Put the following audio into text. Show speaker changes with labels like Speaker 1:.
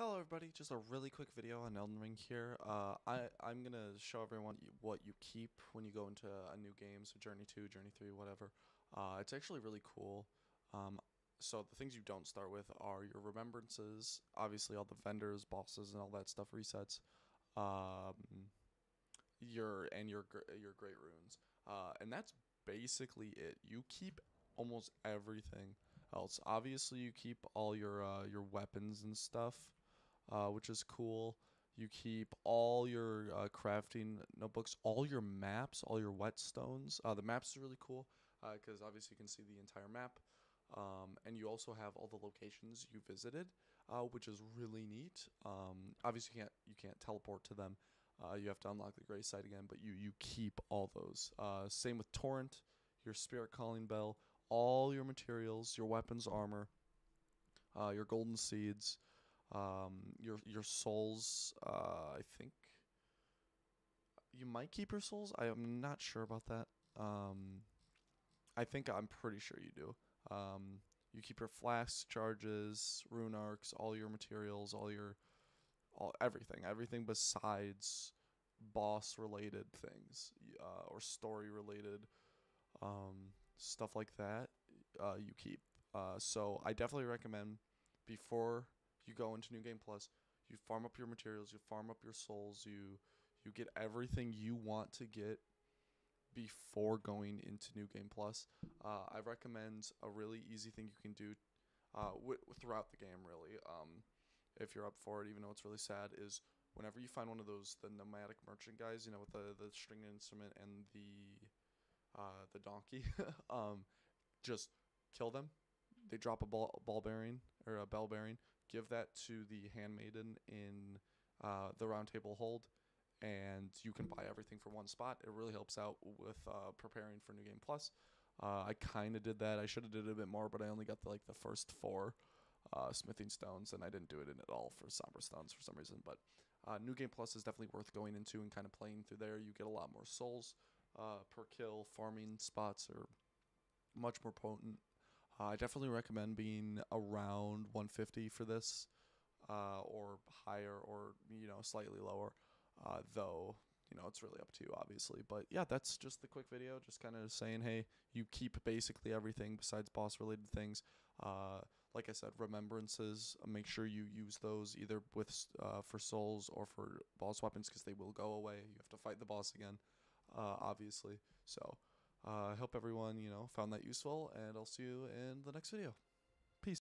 Speaker 1: Hello everybody, just a really quick video on Elden Ring here. Uh, I, I'm going to show everyone what you keep when you go into a new game, so Journey 2, Journey 3, whatever. Uh, it's actually really cool. Um, so the things you don't start with are your remembrances, obviously all the vendors, bosses, and all that stuff resets. Um, your and your your great runes, uh, and that's basically it. You keep almost everything else. Obviously, you keep all your uh, your weapons and stuff uh, which is cool. You keep all your uh, crafting notebooks, all your maps, all your whetstones. Uh, the maps are really cool because uh, obviously you can see the entire map. Um, and you also have all the locations you visited, uh, which is really neat. Um, obviously, you can't you can't teleport to them. Uh, you have to unlock the grace site again, but you you keep all those. same with torrent, your spirit calling bell, all your materials, your weapons, armor, your golden seeds um, your your souls. Uh, I think you might keep your souls. I am not sure about that. Um, I think I'm pretty sure you do. Um, you keep your flask charges, rune arcs, all your materials, all your, all everything, everything besides boss related things uh, or story related um, stuff like that. Uh, you keep. Uh, so I definitely recommend before you go into New Game Plus, you farm up your materials, you farm up your souls, you you get everything you want to get before going into New Game Plus. Uh, I recommend a really easy thing you can do uh, w- throughout the game, really. Um, if you're up for it, even though it's really sad, is whenever you find one of those the nomadic merchant guys, you know, with the the string instrument and the uh, the donkey, um, just kill them. They drop a ball, ball bearing or a bell bearing give that to the handmaiden in uh, the round table hold and you can buy everything for one spot. It really helps out with uh, preparing for new game plus. Uh, i kind of did that. I should have did it a bit more but i only got the, like the first four uh, smithing stones and i didn't do it in at all for somber stones for some reason but uh, new game plus is definitely worth going into and kind of playing through there. You get a lot more souls uh, per kill farming spots are much more potent I definitely recommend being around 150 for this, uh, or higher, or you know slightly lower. Uh, though you know it's really up to you, obviously. But yeah, that's just the quick video, just kind of saying, hey, you keep basically everything besides boss-related things. Uh, like I said, remembrances. Make sure you use those either with uh, for souls or for boss weapons because they will go away. You have to fight the boss again, uh, obviously. So. Uh, I hope everyone, you know, found that useful, and I'll see you in the next video.